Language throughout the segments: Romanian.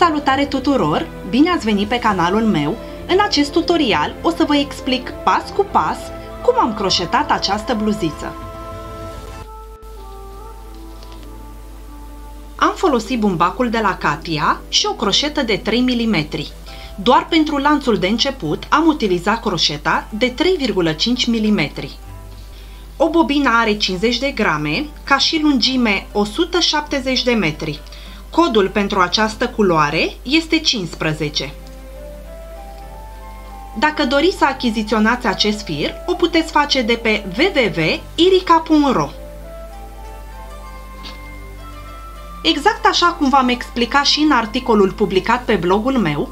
Salutare tuturor! Bine ați venit pe canalul meu! În acest tutorial o să vă explic pas cu pas cum am croșetat această bluziță. Am folosit bumbacul de la Katia și o croșetă de 3 mm. Doar pentru lanțul de început am utilizat croșeta de 3,5 mm. O bobină are 50 de grame, ca și lungime 170 de metri. Codul pentru această culoare este 15. Dacă doriți să achiziționați acest fir, o puteți face de pe www.irica.ro Exact așa cum v-am explicat și în articolul publicat pe blogul meu,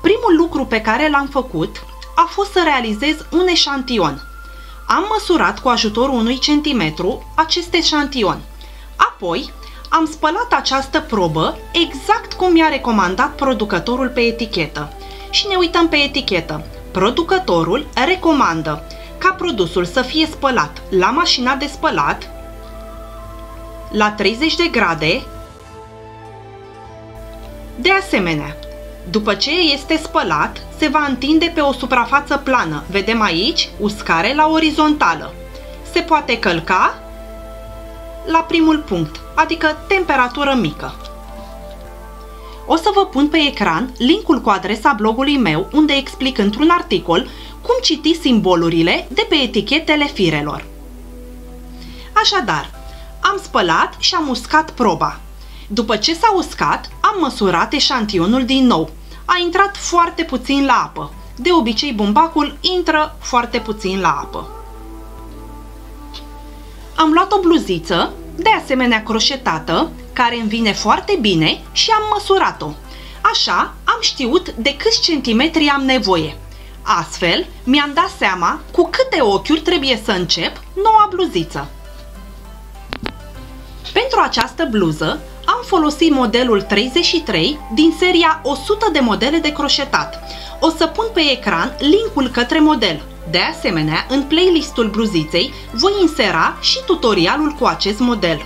primul lucru pe care l-am făcut a fost să realizez un eșantion. Am măsurat cu ajutorul unui centimetru acest eșantion. Apoi, am spălat această probă exact cum mi-a recomandat producătorul pe etichetă. Și ne uităm pe etichetă. Producătorul recomandă ca produsul să fie spălat la mașina de spălat la 30 de grade. De asemenea, după ce este spălat, se va întinde pe o suprafață plană. Vedem aici uscare la orizontală. Se poate călca la primul punct, adică temperatură mică. O să vă pun pe ecran linkul cu adresa blogului meu unde explic într-un articol cum citi simbolurile de pe etichetele firelor. Așadar, am spălat și am uscat proba. După ce s-a uscat, am măsurat eșantionul din nou. A intrat foarte puțin la apă. De obicei, bumbacul intră foarte puțin la apă. Am luat o bluziță, de asemenea croșetată, care îmi vine foarte bine și am măsurat-o. Așa am știut de câți centimetri am nevoie. Astfel, mi-am dat seama cu câte ochiuri trebuie să încep noua bluziță. Pentru această bluză am folosit modelul 33 din seria 100 de modele de croșetat. O să pun pe ecran linkul către model. De asemenea, în playlistul bluziței voi insera și tutorialul cu acest model.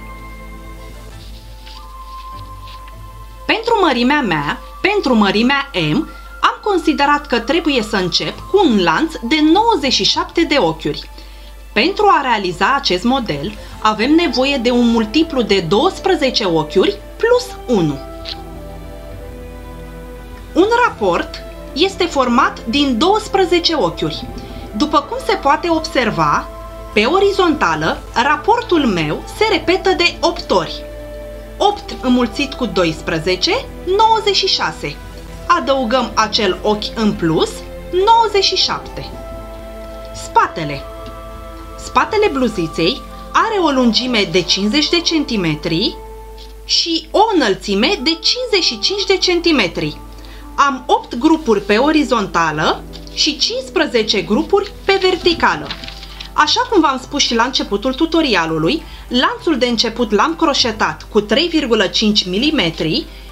Pentru mărimea mea, pentru mărimea M, am considerat că trebuie să încep cu un lanț de 97 de ochiuri. Pentru a realiza acest model, avem nevoie de un multiplu de 12 ochiuri plus 1. Un raport este format din 12 ochiuri. După cum se poate observa, pe orizontală, raportul meu se repetă de 8 ori. 8 înmulțit cu 12, 96. Adăugăm acel ochi în plus, 97. Spatele. Spatele bluziței are o lungime de 50 de centimetri și o înălțime de 55 de centimetri. Am 8 grupuri pe orizontală și 15 grupuri pe verticală. Așa cum v-am spus și la începutul tutorialului, lanțul de început l-am croșetat cu 3,5 mm,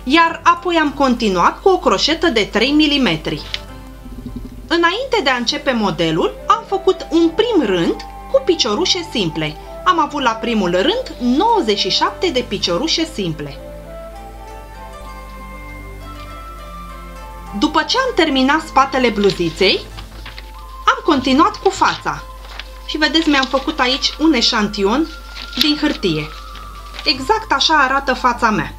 iar apoi am continuat cu o croșetă de 3 mm. Înainte de a începe modelul, am făcut un prim rând cu piciorușe simple. Am avut la primul rând 97 de piciorușe simple. După ce am terminat spatele bluziței, am continuat cu fața. Și vedeți, mi-am făcut aici un eșantion din hârtie. Exact așa arată fața mea.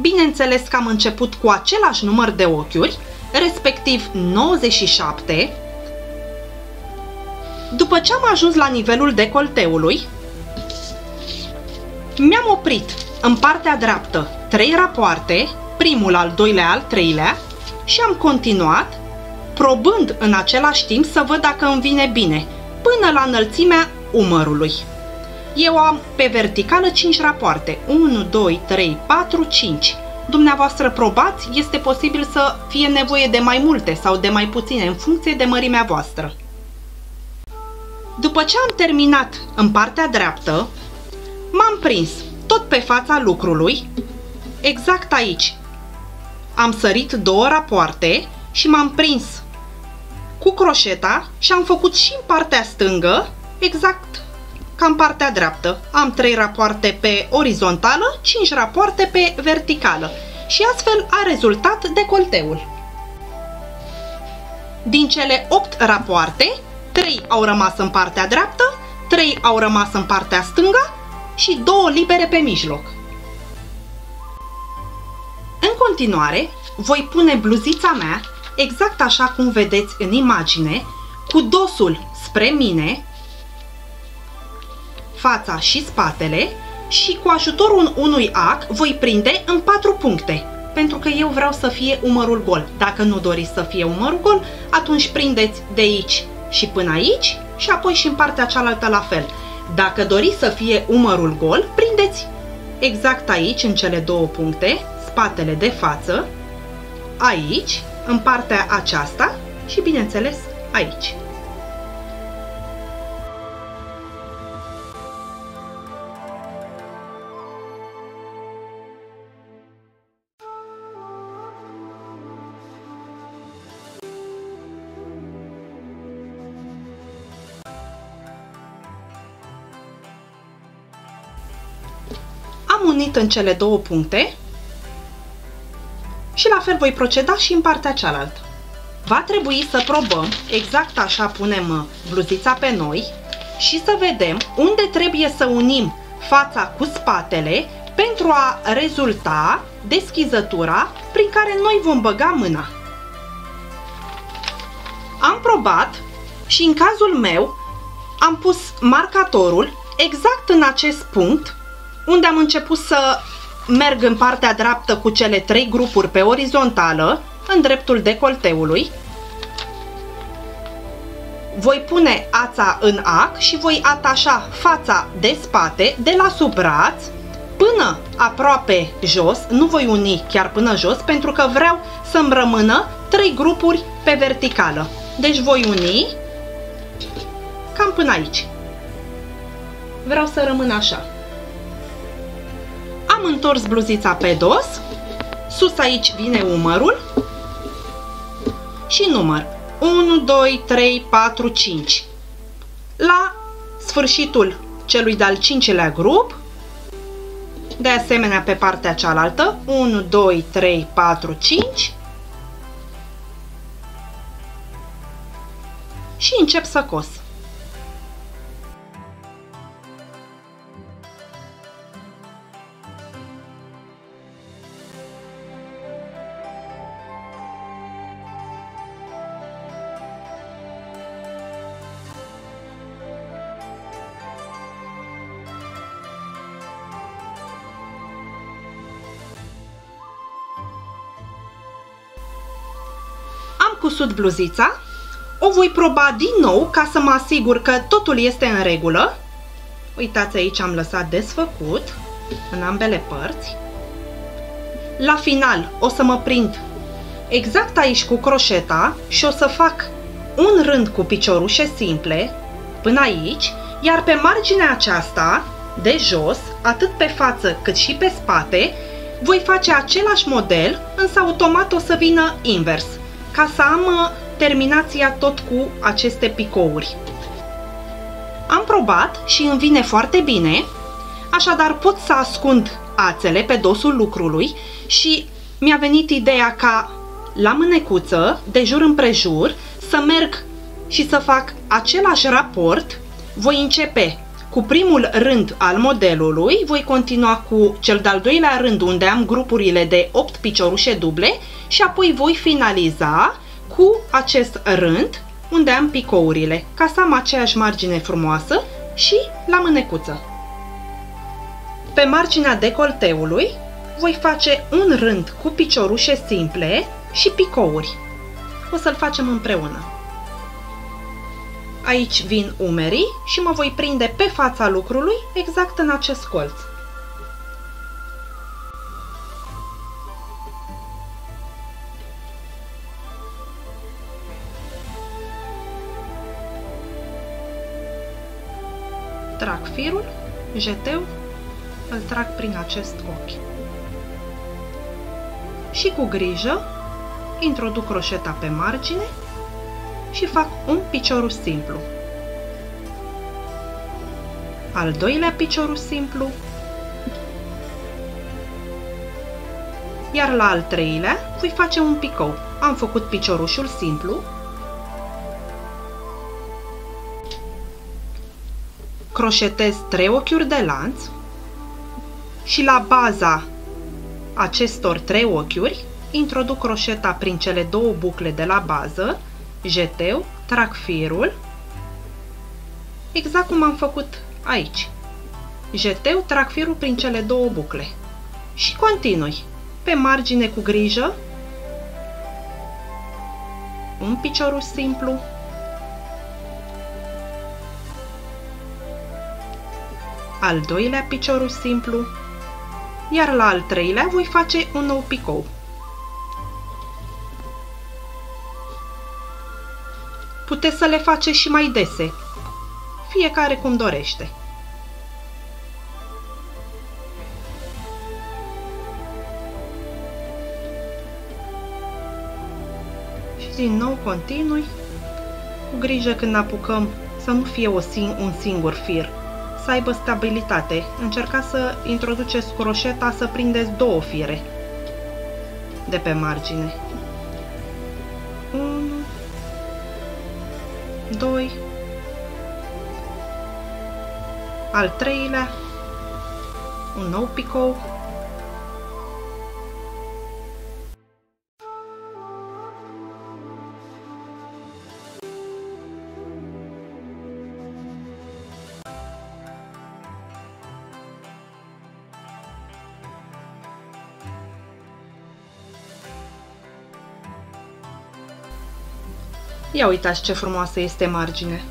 Bineînțeles că am început cu același număr de ochiuri, respectiv 97. După ce am ajuns la nivelul decolteului, mi-am oprit în partea dreaptă trei rapoarte, primul, al doilea, al treilea, și am continuat, probând în același timp să văd dacă îmi vine bine, până la înălțimea umărului. Eu am pe verticală 5 rapoarte. 1, 2, 3, 4, 5. Dumneavoastră probați, este posibil să fie nevoie de mai multe sau de mai puține în funcție de mărimea voastră. După ce am terminat în partea dreaptă, m-am prins tot pe fața lucrului, exact aici. Am sărit două rapoarte și m-am prins cu croșeta și am făcut și în partea stângă, exact ca în partea dreaptă. Am 3 rapoarte pe orizontală, 5 rapoarte pe verticală. și astfel a rezultat decolteul. Din cele 8 rapoarte, 3 au rămas în partea dreaptă, 3 au rămas în partea stângă și 2 libere pe mijloc. În continuare, voi pune bluzița mea exact așa cum vedeți în imagine, cu dosul spre mine, fața și spatele și cu ajutorul unui ac voi prinde în patru puncte, pentru că eu vreau să fie umărul gol. Dacă nu doriți să fie umărul gol, atunci prindeți de aici și până aici și apoi și în partea cealaltă la fel. Dacă doriți să fie umărul gol, prindeți exact aici, în cele două puncte, spatele de față, aici, în partea aceasta și, bineînțeles, aici. Am unit în cele două puncte și la fel voi proceda și în partea cealaltă. Va trebui să probăm, exact așa punem uh, bluzița pe noi și să vedem unde trebuie să unim fața cu spatele pentru a rezulta deschizătura prin care noi vom băga mâna. Am probat și în cazul meu am pus marcatorul exact în acest punct unde am început să merg în partea dreaptă cu cele trei grupuri pe orizontală, în dreptul decolteului. Voi pune ața în ac și voi atașa fața de spate de la sub braț până aproape jos, nu voi uni chiar până jos pentru că vreau să-mi rămână trei grupuri pe verticală. Deci voi uni cam până aici. Vreau să rămână așa. Am întors bluzița pe dos, sus aici vine umărul și număr 1, 2, 3, 4, 5. La sfârșitul celui de-al cincilea grup, de asemenea pe partea cealaltă, 1, 2, 3, 4, 5 și încep să cos. Cusut bluzița, o voi proba din nou ca să mă asigur că totul este în regulă. Uitați aici am lăsat desfăcut în ambele părți. La final o să mă prind exact aici cu croșeta și o să fac un rând cu piciorușe simple până aici, iar pe marginea aceasta de jos, atât pe față cât și pe spate, voi face același model, însă automat o să vină invers ca să am uh, terminația tot cu aceste picouri. Am probat și îmi vine foarte bine, așadar pot să ascund ațele pe dosul lucrului și mi-a venit ideea ca la mânecuță, de jur împrejur, să merg și să fac același raport. Voi începe cu primul rând al modelului, voi continua cu cel de-al doilea rând unde am grupurile de 8 piciorușe duble și apoi voi finaliza cu acest rând unde am picourile, ca să am aceeași margine frumoasă și la mânecuță. Pe marginea decolteului voi face un rând cu piciorușe simple și picouri. O să-l facem împreună. Aici vin umerii și mă voi prinde pe fața lucrului exact în acest colț. trag firul, jeteu, îl trag prin acest ochi. Și cu grijă introduc croșeta pe margine și fac un piciorul simplu. Al doilea piciorul simplu Iar la al treilea voi face un picou. Am făcut piciorușul simplu. Croșetez 3 ochiuri de lanț și la baza acestor trei ochiuri introduc croșeta prin cele două bucle de la bază, jeteu, trag firul, exact cum am făcut aici. Jeteu, trag firul prin cele două bucle. Și continui. Pe margine cu grijă, un piciorul simplu, al doilea piciorul simplu, iar la al treilea voi face un nou picou. Puteți să le faceți și mai dese, fiecare cum dorește. Și din nou continui, cu grijă când apucăm să nu fie o sing- un singur fir, să aibă stabilitate. Încercați să introduceți croșeta să prindeți două fire de pe margine. 2 al treilea un nou picou Ia uitați ce frumoasă este margine.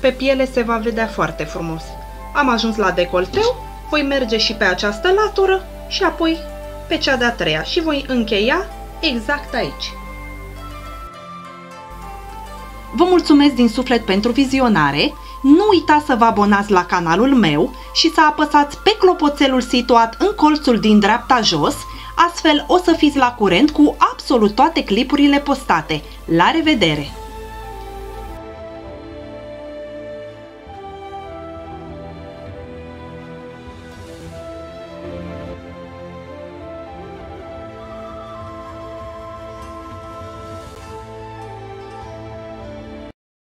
Pe piele se va vedea foarte frumos. Am ajuns la decolteu, voi merge și pe această latură și apoi pe cea de-a treia și voi încheia exact aici. Vă mulțumesc din suflet pentru vizionare, nu uitați să vă abonați la canalul meu și să apăsați pe clopoțelul situat în colțul din dreapta jos Astfel o să fiți la curent cu absolut toate clipurile postate. La revedere!